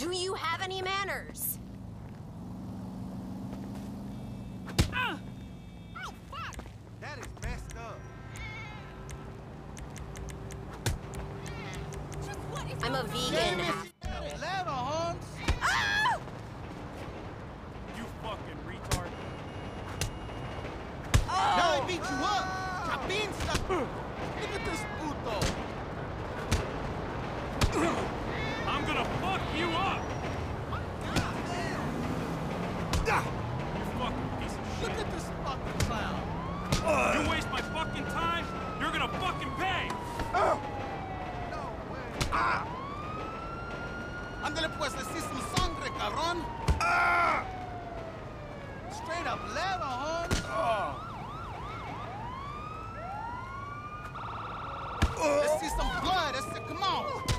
Do you have any manners? Ah! I'm a vegan. Ah! You fucking retard. Oh! Now I beat you up! Stuck. Look at this fucking clown. You waste my fucking time, you're gonna fucking pay. Ah! Ah! Straight up leather, hon. Ah. Let's see some blood. Let's see, come on.